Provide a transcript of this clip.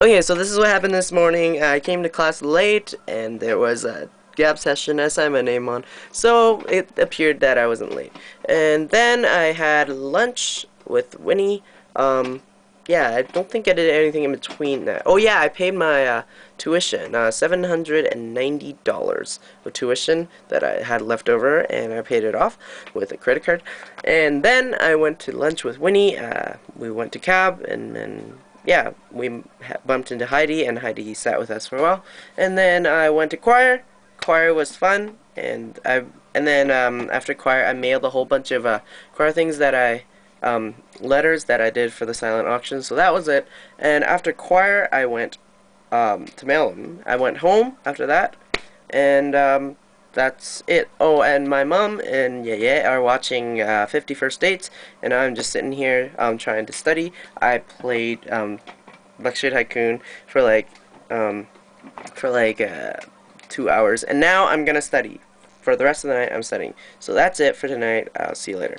Okay, so this is what happened this morning. I came to class late, and there was a gap session I signed my name on, so it appeared that I wasn't late. And then I had lunch with Winnie. Um, yeah, I don't think I did anything in between that. Oh yeah, I paid my uh, tuition, uh, $790 of tuition that I had left over, and I paid it off with a credit card. And then I went to lunch with Winnie. Uh, we went to CAB, and then yeah, we bumped into Heidi, and Heidi sat with us for a while. And then I went to choir. Choir was fun, and I and then um, after choir, I mailed a whole bunch of uh, choir things that I um, letters that I did for the silent auction. So that was it. And after choir, I went um, to mail them. I went home after that, and um, that's it. Oh, and my mom and Yeye are watching uh, 50 First Dates, and I'm just sitting here um, trying to study. I played um, Blackshade Tycoon for like um, for like uh, two hours, and now I'm gonna study. For the rest of the night, I'm studying. So that's it for tonight. I'll see you later.